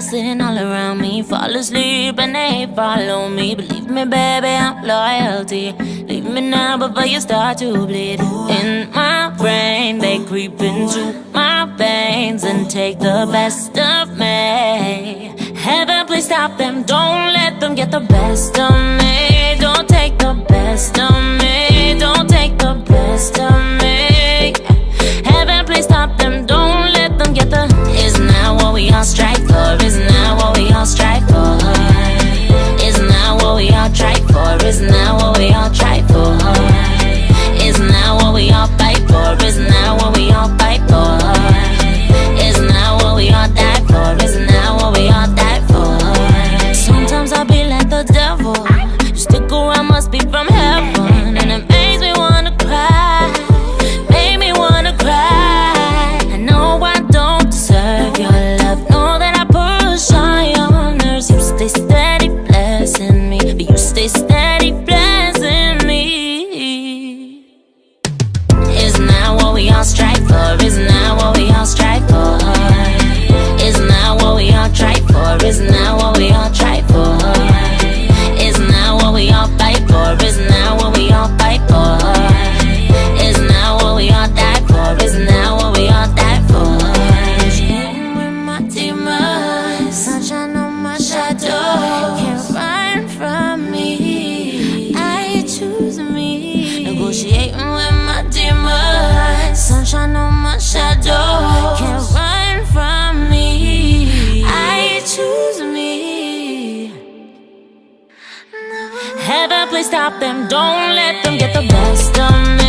Sitting all around me, fall asleep and they follow me. Believe me, baby, I'm loyalty. Leave me now before you start to bleed. In my brain, they creep into my veins and take the best of me. Heaven, please stop them, don't let them get the best of me. Don't take the best of me, for? Isn't what we all try for? Isn't what we all fight for? Isn't what we all fight for? Isn't what we all die for? Isn't what we all die for? With my demons, sunshine on my shadow, can't run from me. I choose me, negotiating stop them. Don't let them get the best of me.